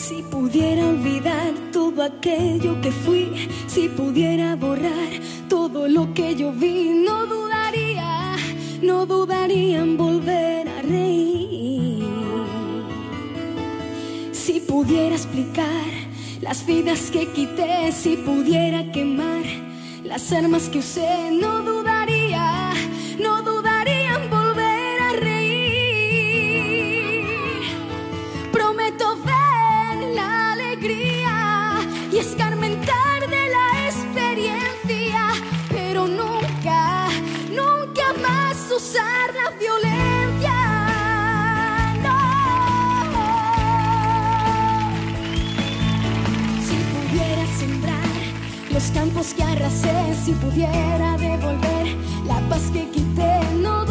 Si pudiera olvidar todo aquello que fui, si pudiera borrar todo lo que yo vi, no dudaría, no dudaría en volver a reír. Si pudiera explicar las vidas que quité, si pudiera quemar las armas que usé, no dudaría de la experiencia, pero nunca, nunca más usar la violencia. No. Si pudiera sembrar los campos que arrasé, si pudiera devolver la paz que quité, no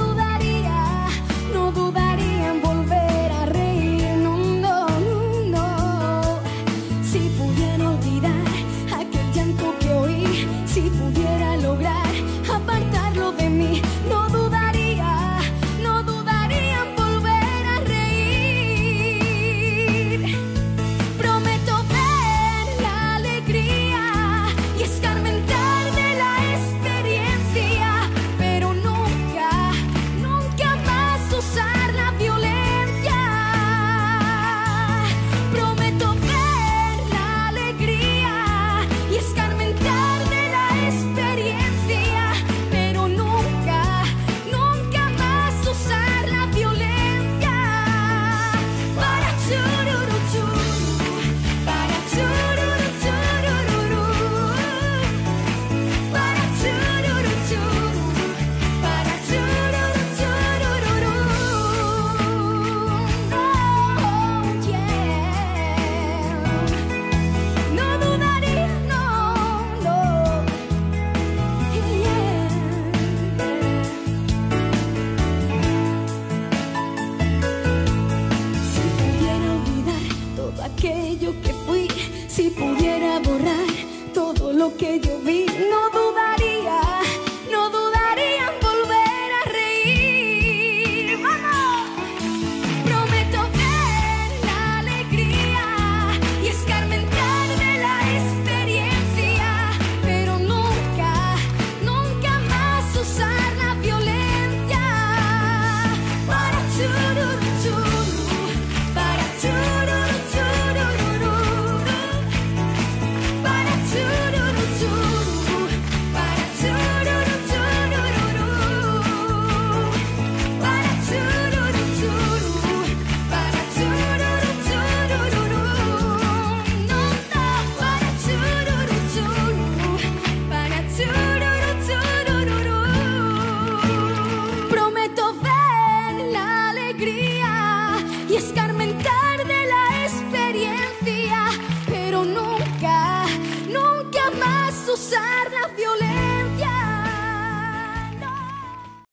que yo vi no